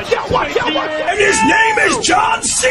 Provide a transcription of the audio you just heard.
And his name is John C.